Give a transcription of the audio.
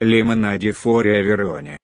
лимонаде Фория Вероне.